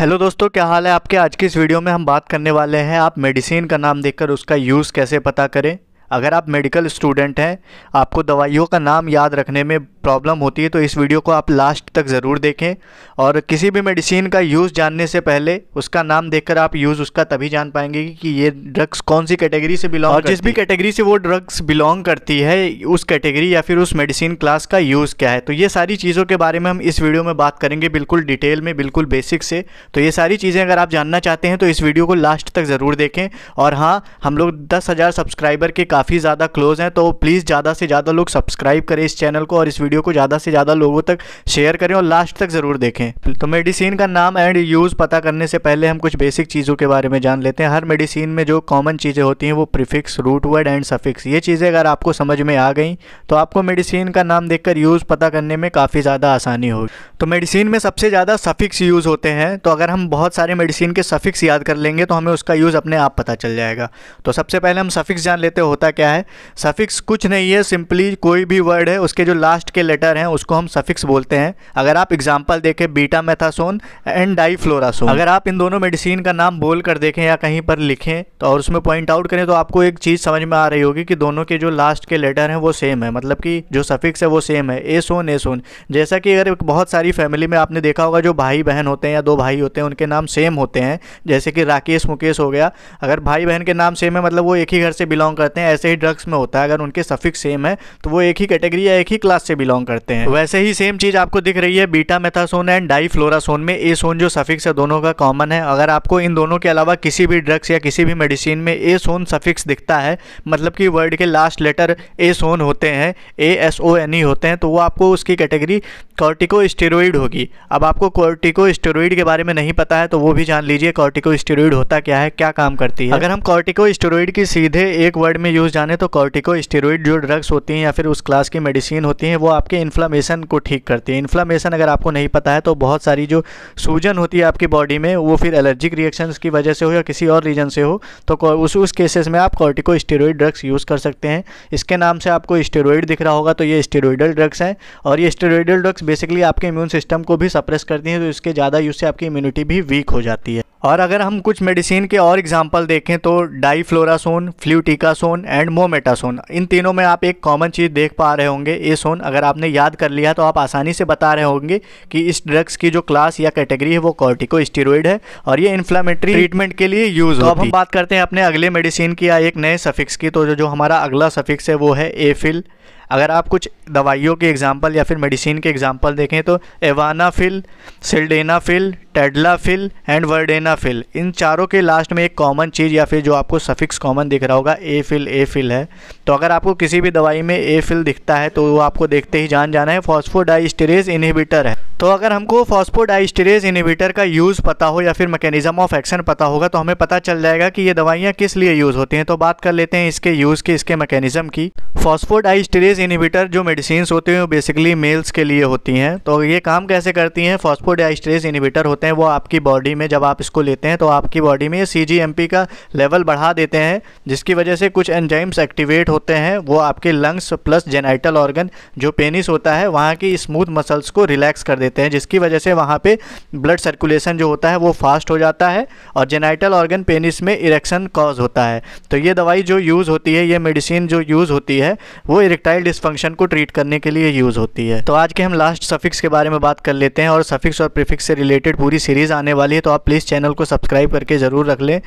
Hello दोस्तों, क्या हाल है आपके? आज की इस वीडियो में हम बात करने वाले हैं आप मेडिसिन का नाम देखकर उसका यूज़ कैसे पता करें। अगर आप मेडिकल स्टूडेंट हैं, आपको दवाइयों का नाम याद रखने में प्रॉब्लम होती है तो इस वीडियो को आप लास्ट तक ज़रूर देखें। और किसी भी मेडिसिन का यूज़ जानने से पहले उसका नाम देखकर आप यूज़ उसका तभी जान पाएँगे कि ये ड्रग्स कौन सी कैटेगरी से बिलोंग और जिस भी कैटेगरी से वो ड्रग्स बिलोंग करती है उस कैटेगरी या फिर उस मेडिसिन क्लास का यूज़ क्या है? तो ये सारी चीज़ों के बारे में हम इस वीडियो में बात करेंगे बिल्कुल डिटेल में बिल्कुल बेसिक से। तो ये सारी चीज़ें अगर आप जानना चाहते हैं तो इस वीडियो को लास्ट तक ज़रूर देखें। और हाँ हम लोग दस सब्सक्राइबर के काफ़ी ज़्यादा क्लोज हैं तो प्लीज़ ज़्यादा से ज़्यादा लोग सब्सक्राइब करें इस चैनल को और इस वीडियो को ज़्यादा से ज़्यादा लोगों तक शेयर करें और लास्ट तक ज़रूर देखें। तो मेडिसिन का नाम एंड यूज़ पता करने से पहले हम कुछ बेसिक चीज़ों के बारे में जान लेते हैं। हर मेडिसिन में जो कॉमन चीज़ें होती हैं वो prefix root word and suffix ये चीज़ें अगर आपको समझ में आ गई तो आपको मेडिसिन का नाम देखकर यूज़ पता करने में काफ़ी ज़्यादा आसानी होगी। तो मेडिसिन में सबसे ज़्यादा सफिक्स यूज़ होते हैं। तो अगर हम बहुत सारे मेडिसिन के सफिक्स याद कर लेंगे तो हमें उसका यूज़ अपने आप पता चल जाएगा। तो सबसे पहले हम सफिक्स जान लेते होता क्या है? सफिक्स कुछ नहीं है सिंपली कोई भी वर्ड है, उसके जो लास्ट के लेटर हैं, उसको हम सफिक्स बोलते हैं। अगर आप एग्ज़ाम्पल देखें बीटा मेथासोन एंड डाईफ्लोरासोन अगर आप इन दोनों मेडिसिन का नाम बोल कर देखें या कहीं पर लिखें तो और उसमें पॉइंट आउट करें तो आपको एक चीज़ समझ में आ रही होगी कि दोनों के जो लास्ट के लेटर हैं, वो सेम है। मतलब कि जो सफिक्स है, वो सेम है। ए सोन ए सोन जैसा कि अगर बहुत सारी फैमिली में आपने देखा होगा, जो भाई बहन होते हैं या दो भाई होते हैं, उनके नाम सेम होते हैं। जैसे कि राकेश, मुकेश हो गया। अगर भाई बहन के नाम सेम है मतलब वो एक ही घर से बिलोंग करते हैं, ऐसे ही ड्रग्स में होता है। अगर उनके सफिक्स सेम है तो वो एक ही कैटेगरी या एक ही क्लास से बिलोंग करते हैं। वैसे ही सेम चीज़ आपको दिख रही है बीटा मेथासोन एंड डाईफ्लोरासोन में। ए सोन जो सफिक्स है, दोनों का कॉमन है। अगर आपको इन दोनों के अलावा किसी भी ड्रग्स या किसी भी मेडिसिन में ए सोन सफिक्स दिखता है मतलब कि वर्ड के लास्ट लेटर ए सोन होते हैं A S O N E होते हैं तो वो आपको उसकी कैटेगरी कॉर्टिको स्टेरॉइड होगी। अब आपको कॉर्टिको स्टेरॉइड के बारे में नहीं पता है तो वो भी जान लीजिए कॉर्टिको स्टेरॉइड होता क्या है, क्या काम करती है। अगर हम कॉर्टिको स्टेरॉइड की सीधे एक वर्ड में यूज़ जाने तो कॉर्टिको स्टेरॉइड जो ड्रग्स होती हैं या फिर उस क्लास की मेडिसिन होती हैं, वो आपके इन्फ्लामेशन को ठीक करती है। इन्फ्लामेशन अगर आपको नहीं पता है तो बहुत सारी जो सूजन होती है आपकी बॉडी में, वो फिर एलर्जिक रिएक्शंस की वजह से हो या किसी और रीजन से हो तो उस उस केसेस में आप कॉर्टिको स्टेरॉइड ड्रग्स यूज़ कर सकते हैं। इसके नाम से आपको स्टेरॉइड दिख रहा होगा तो ये स्टेरॉइडल ड्रग्स हैं। और ये स्टेरॉइडल ड्रग्स बेसिकली आपके इम्यून सिस्टम को भी सप्रेस करती हैं तो इसके ज़्यादा यूज़ से आपकी इम्यूनिटी भी वीक हो जाती है। और अगर हम कुछ मेडिसिन के और एग्ज़ाम्पल देखें तो डाईफ्लोरासोन फ्लूटिकासोन एंड मोमेटासोन इन तीनों में आप एक कॉमन चीज़ देख पा रहे होंगे ए सोन अगर आपने याद कर लिया तो आप आसानी से बता रहे होंगे कि इस ड्रग्स की जो क्लास या कैटेगरी है वो कॉर्टिको स्टीरोड है और ये इन्फ्लामेटरी ट्रीटमेंट के लिए यूज़ तो अब हम बात करते हैं अपने अगले मेडिसिन की या एक नए सफिक्स की तो जो हमारा अगला सफिक्स है वो है एफिल। अगर आप कुछ दवाइयों के एग्ज़ाम्पल या फिर मेडिसिन के एग्ज़ाम्पल देखें तो एवानाफिल सिल्डेनाफिल टेडलाफिल एंड वर्डेनाफिल इन चारों के लास्ट में एक कॉमन चीज़ या फिर जो आपको सफिक्स कॉमन दिख रहा होगा ए फिल ए फिल है। तो अगर आपको किसी भी दवाई में ए फिल दिखता है तो वो आपको देखते ही जान जाना है फॉस्फोडाइस्टेरेज इनहिबिटर है। तो अगर हमको फॉस्फोडाइस्टेरेज इनहिबिटर का यूज़ पता हो या फिर मैकेनिज्म ऑफ़ एक्शन पता होगा तो हमें पता चल जाएगा कि ये दवाइयाँ किस लिए यूज़ होती हैं। तो बात कर लेते हैं इसके यूज़ की, इसके मैकेनिज्म की। फॉस्फोडाइस्टेरेज इनहिबिटर जो मेडिसिन होती हैं, वो बेसिकली मेल्स के लिए होती हैं। तो ये काम कैसे करती हैं? फॉस्फोडाइस्टेरेज इनहिबिटर होते हैं, वो आपकी बॉडी में जब आप इसको लेते हैं तो आपकी बॉडी में सीजीएमपी का लेवल बढ़ा देते हैं, जिसकी वजह से कुछ एंजाइम्स एक्टिवेट होते हैं, वो आपके लंग्स प्लस जेनाइटल ऑर्गन जो पेनिस होता है, वहाँ की स्मूथ मसल्स को रिलैक्स कर देते हैं, जिसकी वजह से वहाँ पे ब्लड सर्कुलेशन जो होता है वो फास्ट हो जाता है और जेनाइटल ऑर्गन पेनिस में इरेक्शन कॉज होता है। तो ये दवाई जो यूज़ होती है, ये मेडिसिन जो यूज़ होती है, वो इरेक्टाइल डिस्फंक्शन को ट्रीट करने के लिए यूज़ होती है। तो आज के हम लास्ट सफिक्स के बारे में बात कर लेते हैं और सफिक्स और प्रिफिक्स से रिलेटेड पूरी सीरीज़ आने वाली है तो आप प्लीज़ चैनल को सब्सक्राइब करके ज़रूर रख लें।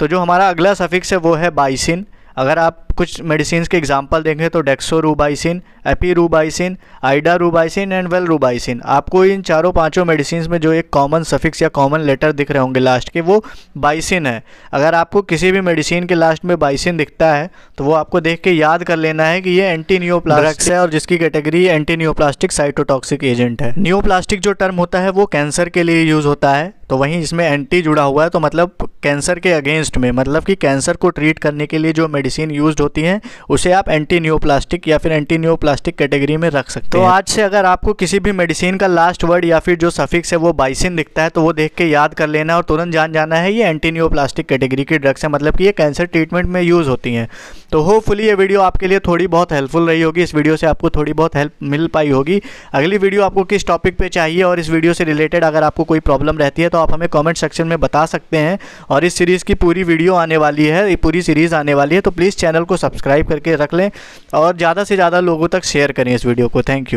तो जो हमारा अगला सफिक्स है, वो है बाइसिन अगर आप कुछ मेडिसिन के एग्ज़ाम्पल देखें तो डेक्सोरूबाइसिन एपीरूबाइसिन आइडारूबाइसिन एंड वेलरूबाइसिन आपको इन चारों पाँचों मेडिसिन में जो एक कॉमन सफिक्स या कॉमन लेटर दिख रहे होंगे लास्ट के वो बाइसिन है। अगर आपको किसी भी मेडिसिन के लास्ट में बाइसिन दिखता है तो वो आपको देख के याद कर लेना है कि ये एंटी न्योप्लास्टिक है और जिसकी category anti neoplastic cytotoxic agent है। न्योप्लास्टिक जो टर्म होता है वो कैंसर के लिए यूज़ होता है तो वहीं इसमें एंटी जुड़ा हुआ है तो मतलब कैंसर के अगेंस्ट में मतलब कि कैंसर को ट्रीट करने के लिए जो मेडिसिन यूज़ होती हैं उसे आप एंटी न्योप्लास्टिक या फिर एंटी न्योप्लास्टिक कैटेगरी में रख सकते तो हैं। तो आज से अगर आपको किसी भी मेडिसिन का लास्ट वर्ड या फिर जो सफिक्स है वो बाइसिन दिखता है तो वो देख के याद कर लेना और तुरंत जान जाना है ये एंटी न्योप्लास्टिक कैटेगरी की ड्रग्स है मतलब कि ये कैंसर ट्रीटमेंट में यूज़ होती हैं। तो होपफुली ये वीडियो आपके लिए थोड़ी बहुत हेल्पफुल रही होगी इस वीडियो से आपको थोड़ी बहुत हेल्प मिल पाई होगी। अगली वीडियो आपको किस टॉपिक पे चाहिए और इस वीडियो से रिलेटेड अगर आपको कोई प्रॉब्लम रहती है तो आप हमें कॉमेंट सेक्शन में बता सकते हैं। और इस सीरीज़ की पूरी वीडियो आने वाली है पूरी सीरीज़ आने वाली है तो प्लीज़ चैनल को सब्सक्राइब करके रख लें और ज़्यादा से ज़्यादा लोगों तक शेयर करें इस वीडियो को। Thank you